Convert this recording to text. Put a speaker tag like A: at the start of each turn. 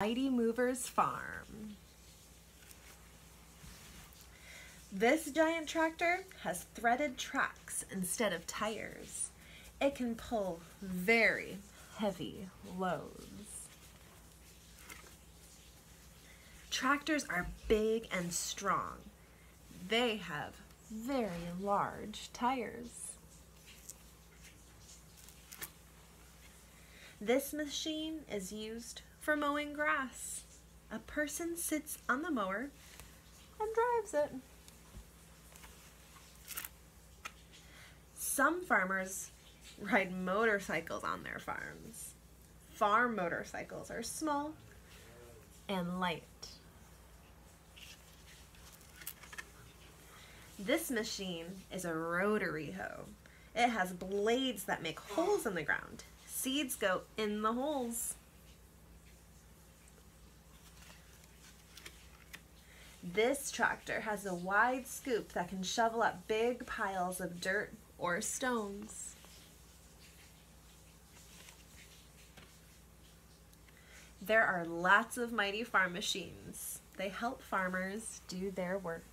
A: Mighty Movers Farm. This giant tractor has threaded tracks instead of tires. It can pull very heavy loads. Tractors are big and strong. They have very large tires. This machine is used for mowing grass. A person sits on the mower and drives it. Some farmers ride motorcycles on their farms. Farm motorcycles are small and light. This machine is a rotary hoe. It has blades that make holes in the ground. Seeds go in the holes. This tractor has a wide scoop that can shovel up big piles of dirt or stones. There are lots of mighty farm machines. They help farmers do their work.